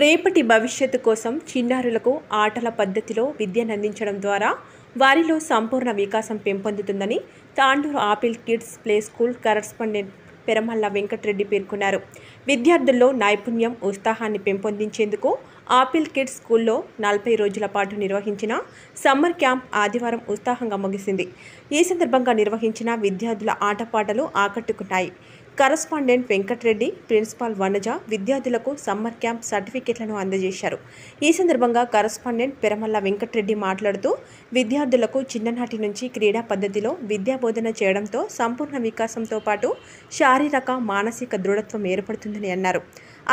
రేపటి భవిష్యత్తు కోసం చిన్నారులకు ఆటల పద్ధతిలో విద్యనందించడం ద్వారా వారిలో సంపూర్ణ వికాసం పెంపొందుతుందని Tandur Apple Kids Play School correspondent Peramalla Venkata Reddy పేర్కొన్నారు. విద్యార్థుల్లో నైపుణ్యం ఉత్సాహాన్ని పెంపొందించేందుకు ఆపిల్ కిడ్స్ స్కూల్లో నలభై రోజుల పాటు నిర్వహించిన సమ్మర్ క్యాంప్ ఆదివారం ఉత్సాహంగా ముగిసింది. ఈ సందర్భంగా నిర్వహించిన విద్యార్థుల ఆటపాటలు ఆకట్టుకున్నాయి. కరస్పాండెంట్ వెంకటరెడ్డి ప్రిన్సిపాల్ వనజ విద్యార్థులకు సమ్మర్ క్యాంప్ సర్టిఫికెట్లను అందజేశారు. ఈ సందర్భంగా కరస్పాండెంట్ పెరమల్ల వెంకటరెడ్డి మాట్లాడుతూ విద్యార్థులకు చిన్ననాటి నుంచి క్రీడా పద్ధతిలో విద్యాబోధన చేయడంతో సంపూర్ణ వికాసంతో పాటు శారీరక మానసిక దృఢత్వం ఏర్పడుతుందని అన్నారు.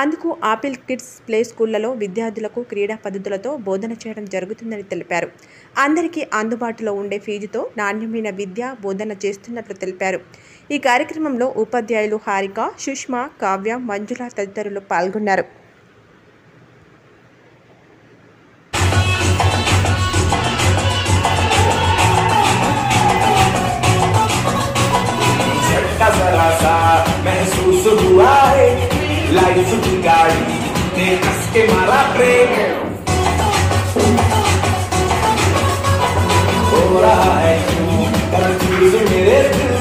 అందుకు ఆపిల్ కిడ్స్ ప్లే స్కూళ్ళలో విద్యార్థులకు క్రీడా పద్ధతులతో బోధన చేయడం జరుగుతుందని తెలిపారు. అందరికీ అందుబాటులో ఉండే ఫీజుతో నాణ్యమైన విద్య బోధన చేస్తున్నట్లు తెలిపారు. ఈ కార్యక్రమంలో ఉపాధ్యాయులు హారిక సుష్మా కావ్య మంజుల తదితరులు పాల్గొన్నారు झटका जरा सा महसूस हुआ है लाइफ की गाड़ी ने कस के मारा ब्रेक हो रहा है क्यों कंफ्यूज मेरे दिल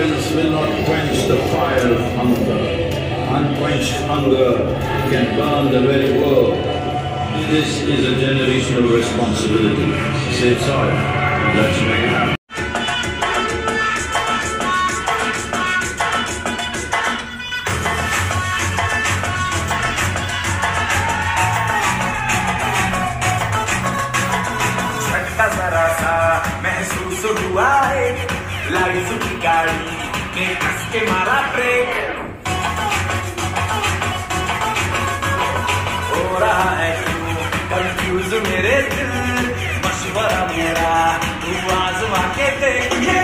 Depleted will not quench the fire of hunger. Unquenched hunger can burn the very world. This is a generational responsibility. Save soil. Make सा महसूस हुआ है। लाइफ की गाड़ी ने कस मारा ब्रेक हो रहा है कंफ्यूज मेरे दिल। मशवरा मेरा, तू आजमा के देख।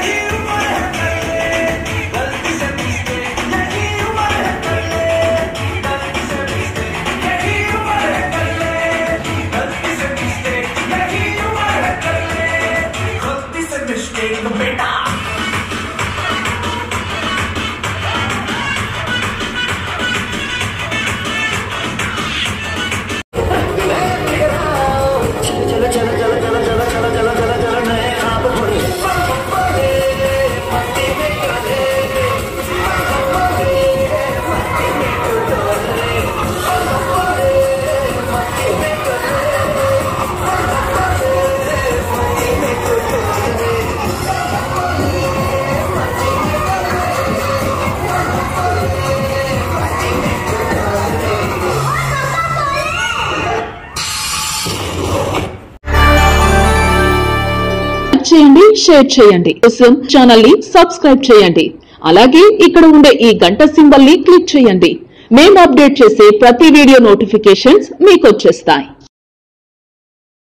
చేయండి షేర్ చేయండి. కోసం ఛానల్ని సబ్స్క్రైబ్ చేయండి. అలాగే ఇక్కడ ఉండే ఈ గంట సింబల్ని క్లిక్ చేయండి. మేము అప్డేట్ చేసే ప్రతి వీడియో నోటిఫికేషన్స్ మీకు వచ్చేస్తాయి.